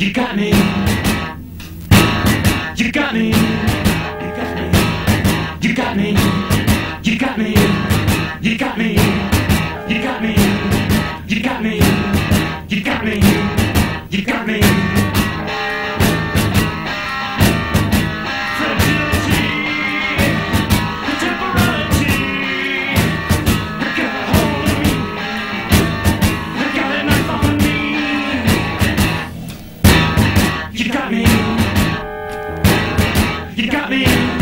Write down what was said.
You got me. You got me. You got me. You got me. You got me. You got me. You got me. You got me. You got me. You got me. You got me.